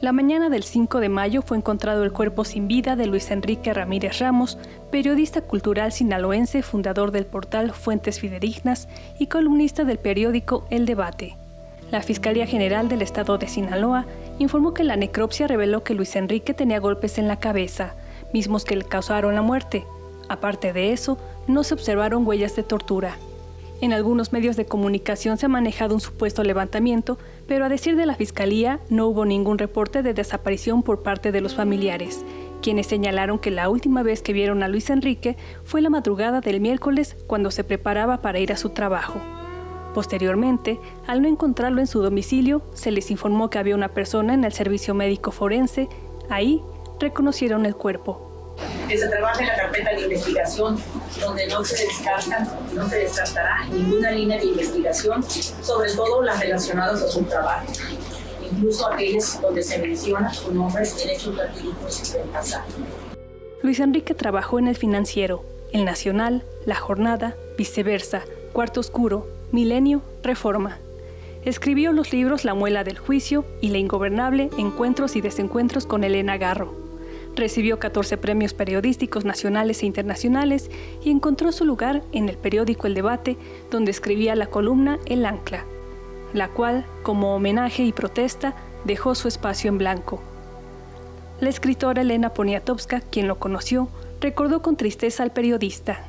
La mañana del 5 de mayo fue encontrado el cuerpo sin vida de Luis Enrique Ramírez Ramos, periodista cultural sinaloense, fundador del portal Fuentes Fidedignas y columnista del periódico El Debate. La Fiscalía General del Estado de Sinaloa informó que la necropsia reveló que Luis Enrique tenía golpes en la cabeza, mismos que le causaron la muerte. Aparte de eso, no se observaron huellas de tortura. En algunos medios de comunicación se ha manejado un supuesto levantamiento, pero a decir de la Fiscalía no hubo ningún reporte de desaparición por parte de los familiares, quienes señalaron que la última vez que vieron a Luis Enrique fue la madrugada del miércoles cuando se preparaba para ir a su trabajo. Posteriormente, al no encontrarlo en su domicilio, se les informó que había una persona en el servicio médico forense. Ahí reconocieron el cuerpo que se trabaja en la carpeta de investigación, donde no se descarta, no se descartará ninguna línea de investigación, sobre todo las relacionadas a su trabajo, incluso aquellas donde se menciona su nombre en hechos fatídicos del pasado. Luis Enrique trabajó en el financiero, el Nacional, La Jornada, Viceversa, Cuarto Oscuro, Milenio, Reforma. Escribió los libros La muela del juicio y La ingobernable Encuentros y desencuentros con Elena Garro. Recibió 14 premios periodísticos nacionales e internacionales y encontró su lugar en el periódico El Debate, donde escribía la columna El Ancla, la cual, como homenaje y protesta, dejó su espacio en blanco. La escritora Elena Poniatowska, quien lo conoció, recordó con tristeza al periodista.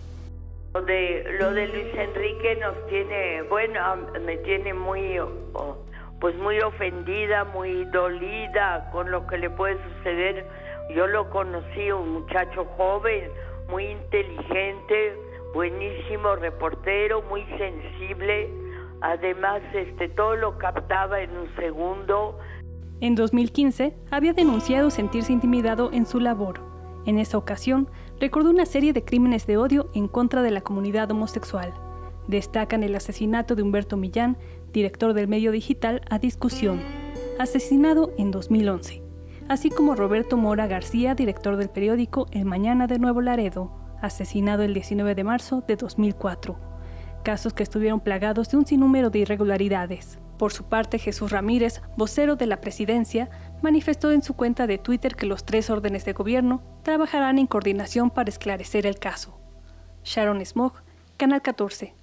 Lo de, Luis Enrique nos tiene, bueno, me tiene muy, pues muy ofendida, muy dolida con lo que le puede suceder yo lo conocí, un muchacho joven, muy inteligente, buenísimo reportero, muy sensible. Además, este, todo lo captaba en un segundo. En 2015 había denunciado sentirse intimidado en su labor. En esa ocasión, recordó una serie de crímenes de odio en contra de la comunidad homosexual. Destacan el asesinato de Humberto Millán, director del medio digital A Discusión, asesinado en 2011 así como Roberto Mora García, director del periódico El Mañana de Nuevo Laredo, asesinado el 19 de marzo de 2004. Casos que estuvieron plagados de un sinnúmero de irregularidades. Por su parte, Jesús Ramírez, vocero de la presidencia, manifestó en su cuenta de Twitter que los tres órdenes de gobierno trabajarán en coordinación para esclarecer el caso. Sharon Smog, Canal 14.